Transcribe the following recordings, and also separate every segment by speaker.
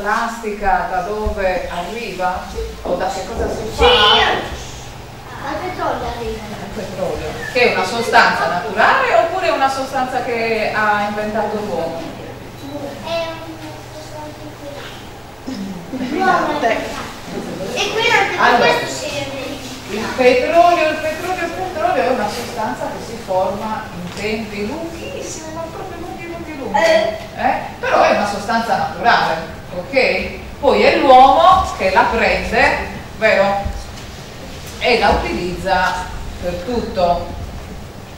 Speaker 1: plastica da dove arriva? O da che cosa si fa?
Speaker 2: Sì! Al petrolio arriva.
Speaker 1: Il petrolio, che è una sostanza naturale oppure è una sostanza che ha inventato l'uomo?
Speaker 2: È un inquinante. E qui
Speaker 1: Allora. Il petrolio, il petrolio, il petrolio è una sostanza che si forma in tempi lunghissimi, ma proprio lunghi, lunghi, lunghi.
Speaker 2: Eh.
Speaker 1: Eh? Però è una sostanza naturale, ok? Poi è l'uomo che la prende, vero? E la utilizza per tutto.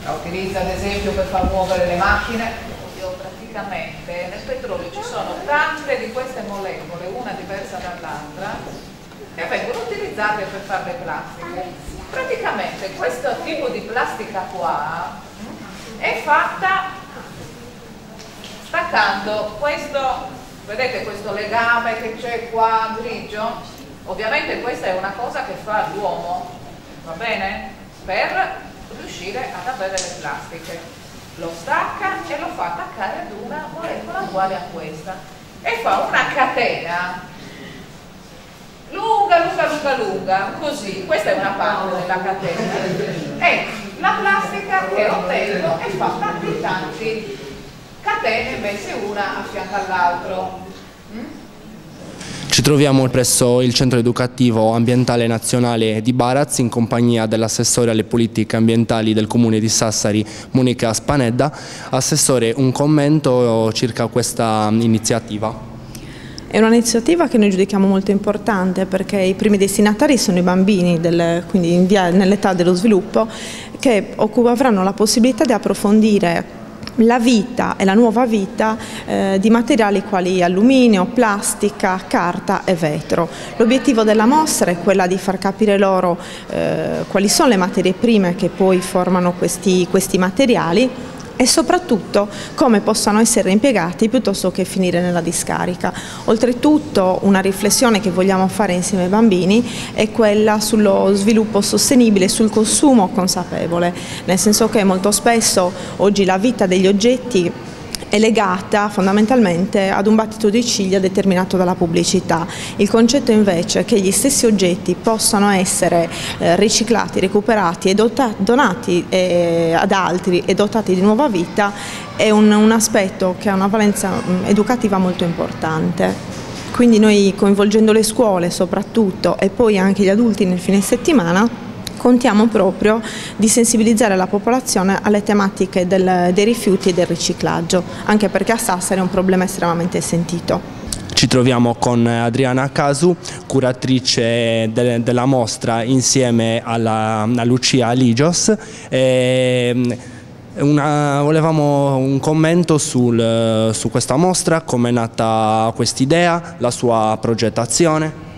Speaker 1: La utilizza ad esempio per far muovere le macchine. Io praticamente nel petrolio ci sono tante di queste molecole, una diversa dall'altra, che vengono utilizzate per fare le plastiche. Praticamente questo tipo di plastica qua mm, è fatta staccando questo, vedete questo legame che c'è qua grigio? Ovviamente questa è una cosa che fa l'uomo, va bene? Per riuscire ad avere le plastiche. Lo stacca e lo fa attaccare ad una molecola uguale a questa e fa una catena lunga, lunga, lunga, lunga, così, questa è una parte della catena. E la plastica che ottengo è fatta di tanti catene messe una a fianco all'altro. Mm?
Speaker 3: Ci troviamo presso il Centro Educativo Ambientale Nazionale di Baraz in compagnia dell'assessore alle politiche ambientali del Comune di Sassari, Monica Spanedda. Assessore, un commento circa questa iniziativa?
Speaker 4: È un'iniziativa che noi giudichiamo molto importante perché i primi destinatari sono i bambini, del, quindi in via- nell'età dello sviluppo, che avranno la possibilità di approfondire la vita e la nuova vita eh, di materiali quali alluminio, plastica, carta e vetro. L'obiettivo della mostra è quella di far capire loro eh, quali sono le materie prime che poi formano questi, questi materiali e soprattutto come possano essere impiegati piuttosto che finire nella discarica. Oltretutto una riflessione che vogliamo fare insieme ai bambini è quella sullo sviluppo sostenibile, sul consumo consapevole, nel senso che molto spesso oggi la vita degli oggetti è legata fondamentalmente ad un battito di ciglia determinato dalla pubblicità. Il concetto invece è che gli stessi oggetti possano essere eh, riciclati, recuperati e donati eh, ad altri e dotati di nuova vita è un, aspetto che ha una valenza educativa molto importante. Quindi noi coinvolgendo le scuole soprattutto e poi anche gli adulti nel fine settimana contiamo proprio di sensibilizzare la popolazione alle tematiche del- dei rifiuti e del riciclaggio, anche perché a Sassari è un problema estremamente sentito.
Speaker 3: Ci troviamo con Adriana Casu, curatrice de- della mostra insieme alla, a Lucia Ligios. E, una- volevamo un commento sul- su questa mostra, come è nata quest'idea, la sua progettazione.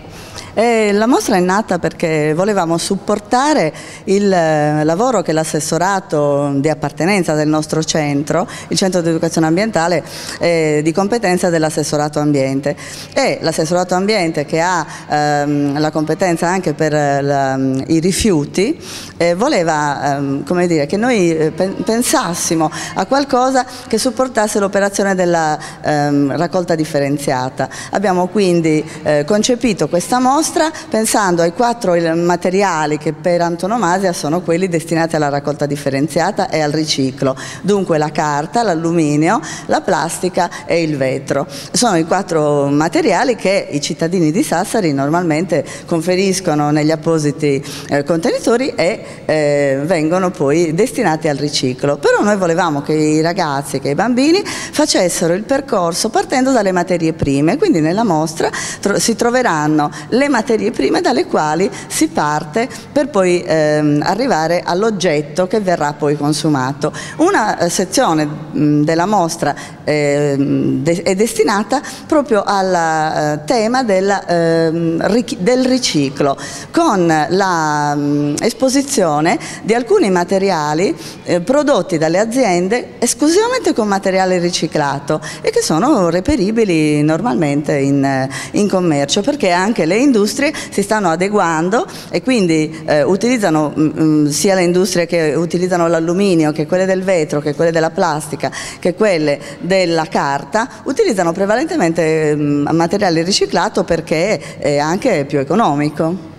Speaker 5: Eh, la mostra è nata perché volevamo supportare il eh, lavoro che l'assessorato di appartenenza del nostro centro, il centro di educazione ambientale, è di competenza dell'assessorato ambiente e l'assessorato ambiente che ha ehm, la competenza anche per eh, la- i rifiuti eh, voleva ehm, dire, che noi eh, pen- pensassimo a qualcosa che supportasse l'operazione della ehm, raccolta differenziata. Abbiamo quindi eh, concepito questa mostra pensando ai quattro materiali che per antonomasia sono quelli destinati alla raccolta differenziata e al riciclo, dunque la carta, l'alluminio, la plastica e il vetro. Sono i quattro materiali che i cittadini di Sassari normalmente conferiscono negli appositi eh, contenitori e eh, vengono poi destinati al riciclo. Però noi volevamo che i ragazzi, che i bambini facessero il percorso partendo dalle materie prime, quindi nella mostra tro- si troveranno le materie prime dalle quali si parte per poi ehm, arrivare all'oggetto che verrà poi consumato. Una eh, sezione mh, della mostra ehm, de- è destinata proprio al eh, tema della, ehm, ric- del riciclo, con la mh, esposizione di alcuni materiali eh, prodotti dalle aziende esclusivamente con materiale riciclato e che sono reperibili normalmente in, eh, in commercio perché anche le industrie industrie si stanno adeguando e quindi eh, utilizzano mh, mm, mm, sia le industrie che utilizzano l'alluminio che quelle del vetro, che quelle della plastica, che quelle della carta, utilizzano prevalentemente mh, materiale riciclato perché è anche più economico.